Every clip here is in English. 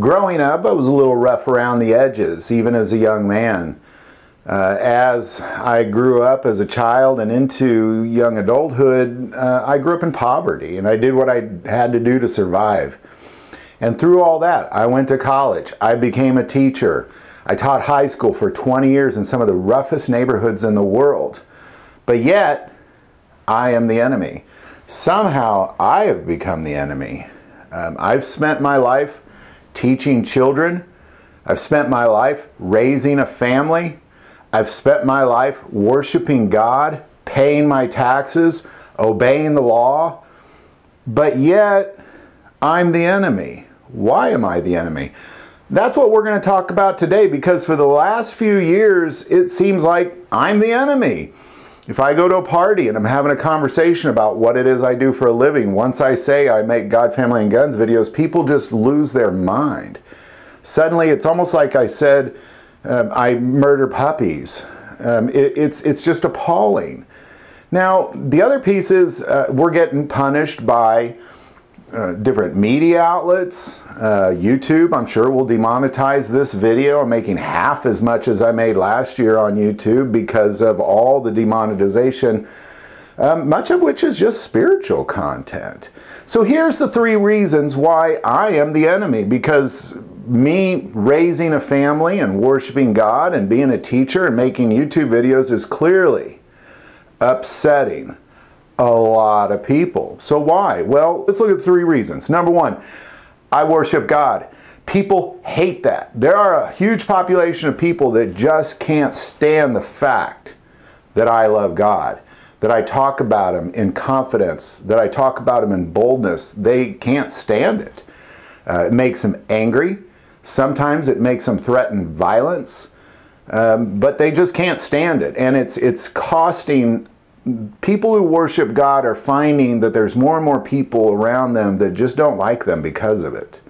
growing up, I was a little rough around the edges, even as a young man. Uh, as I grew up as a child and into young adulthood, uh, I grew up in poverty and I did what I had to do to survive. And through all that, I went to college. I became a teacher. I taught high school for 20 years in some of the roughest neighborhoods in the world. But yet, I am the enemy. Somehow, I have become the enemy. Um, I've spent my life teaching children. I've spent my life raising a family. I've spent my life worshiping God, paying my taxes, obeying the law. But yet, I'm the enemy. Why am I the enemy? That's what we're going to talk about today because for the last few years, it seems like I'm the enemy. If I go to a party and I'm having a conversation about what it is I do for a living, once I say I make God, Family, and Guns videos, people just lose their mind. Suddenly, it's almost like I said, um, I murder puppies. Um, it, it's, it's just appalling. Now, the other piece is uh, we're getting punished by uh, different media outlets. Uh, YouTube, I'm sure, will demonetize this video. I'm making half as much as I made last year on YouTube because of all the demonetization, um, much of which is just spiritual content. So here's the three reasons why I am the enemy because me raising a family and worshiping God and being a teacher and making YouTube videos is clearly upsetting a lot of people. So why? Well, let's look at three reasons. Number one, I worship God. People hate that. There are a huge population of people that just can't stand the fact that I love God, that I talk about Him in confidence, that I talk about Him in boldness. They can't stand it. Uh, it makes them angry. Sometimes it makes them threaten violence. Um, but they just can't stand it. And it's, it's costing people who worship God are finding that there's more and more people around them that just don't like them because of it.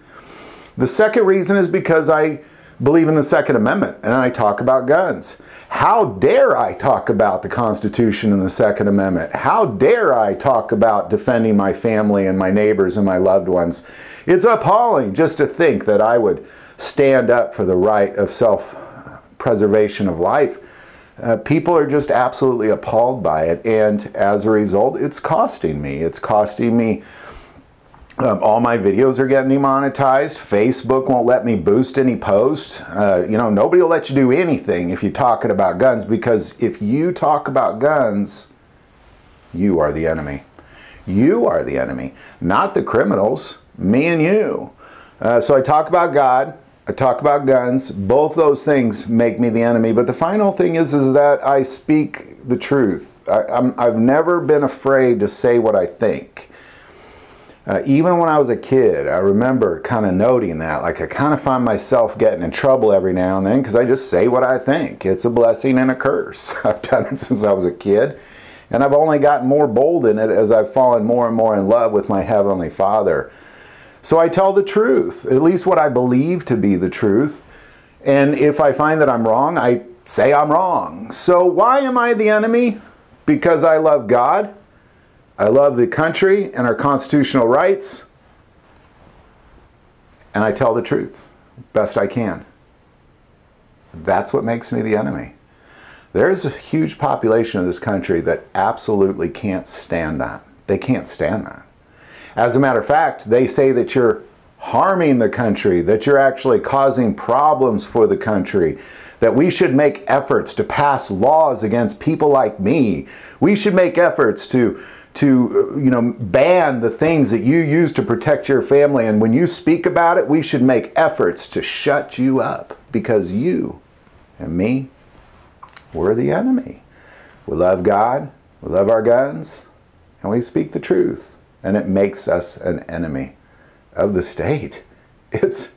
The second reason is because I believe in the Second Amendment and I talk about guns. How dare I talk about the Constitution and the Second Amendment? How dare I talk about defending my family and my neighbors and my loved ones? It's appalling just to think that I would stand up for the right of self preservation of life uh, people are just absolutely appalled by it, and as a result, it's costing me. It's costing me. Um, all my videos are getting demonetized. Facebook won't let me boost any posts. Uh, you know, nobody will let you do anything if you're talking about guns because if you talk about guns, you are the enemy. You are the enemy, not the criminals, me and you. Uh, so I talk about God, I talk about guns. Both those things make me the enemy. But the final thing is, is that I speak the truth. I, have never been afraid to say what I think. Uh, even when I was a kid, I remember kind of noting that. Like I kind of find myself getting in trouble every now and then because I just say what I think. It's a blessing and a curse. I've done it since I was a kid. And I've only gotten more bold in it as I've fallen more and more in love with my Heavenly Father. So I tell the truth, at least what I believe to be the truth. And if I find that I'm wrong, I say I'm wrong. So why am I the enemy? Because I love God. I love the country and our constitutional rights. And I tell the truth best I can. That's what makes me the enemy. There's a huge population of this country that absolutely can't stand that. They can't stand that. As a matter of fact, they say that you're harming the country, that you're actually causing problems for the country, that we should make efforts to pass laws against people like me. We should make efforts to to uh, you know ban the things that you use to protect your family. And when you speak about it we should make efforts to shut you up because you and me we're the enemy. We love god we love our guns and we speak the truth and it makes us an enemy of the state. It's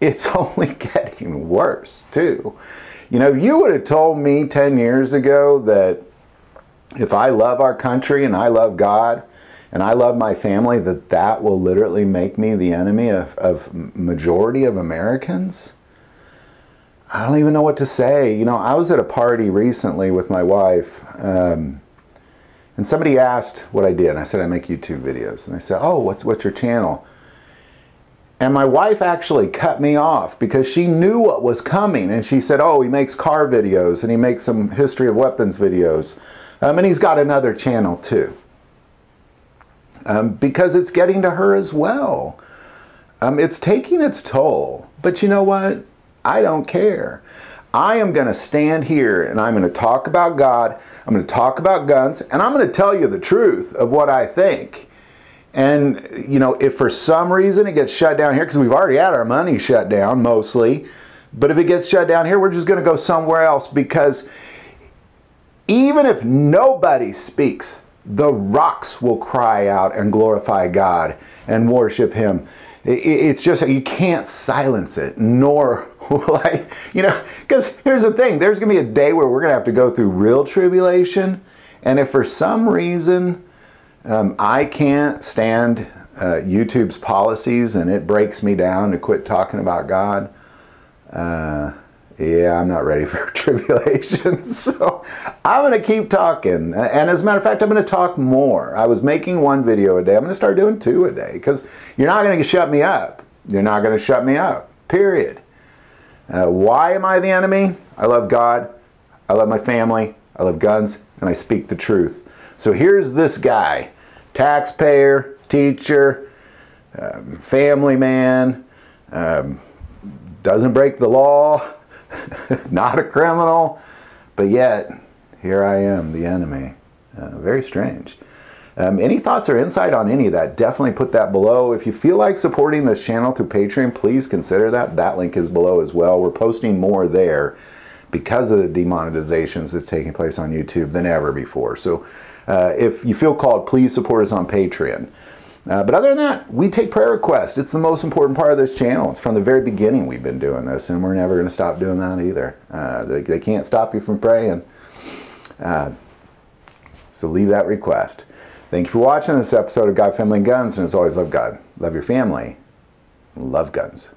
it's only getting worse too. You know, you would have told me 10 years ago that if I love our country and I love God and I love my family, that that will literally make me the enemy of, of majority of Americans. I don't even know what to say. You know, I was at a party recently with my wife. Um, and somebody asked what I did. And I said, I make YouTube videos. And they said, oh, what's, what's your channel? And my wife actually cut me off because she knew what was coming. And she said, Oh, he makes car videos and he makes some history of weapons videos. Um, and he's got another channel too. Um, because it's getting to her as well. Um, it's taking its toll. But you know what? I don't care. I am going to stand here and I'm going to talk about God. I'm going to talk about guns and I'm going to tell you the truth of what I think. And, you know, if for some reason it gets shut down here, because we've already had our money shut down mostly, but if it gets shut down here, we're just going to go somewhere else because even if nobody speaks, the rocks will cry out and glorify God and worship Him. It's just you can't silence it, nor will I, you know, because here's the thing there's going to be a day where we're going to have to go through real tribulation. And if for some reason um, I can't stand uh, YouTube's policies and it breaks me down to quit talking about God, uh, yeah, I'm not ready for tribulation. so I'm going to keep talking. And as a matter of fact, I'm going to talk more. I was making one video a day. I'm going to start doing two a day because you're not going to shut me up. You're not going to shut me up, period. Uh, why am I the enemy? I love God. I love my family. I love guns. And I speak the truth. So here's this guy taxpayer, teacher, um, family man, um, doesn't break the law not a criminal, but yet here I am, the enemy. Uh, very strange. Um, any thoughts or insight on any of that, definitely put that below. If you feel like supporting this channel through Patreon, please consider that. That link is below as well. We're posting more there because of the demonetizations that's taking place on YouTube than ever before. So uh, if you feel called, please support us on Patreon. Uh, but other than that, we take prayer requests. It's the most important part of this channel. It's from the very beginning we've been doing this, and we're never going to stop doing that either. Uh, they, they, can't stop you from praying. Uh, so leave that request. Thank you for watching this episode of God, Family, and Guns. And as always, love God, love your family, love guns.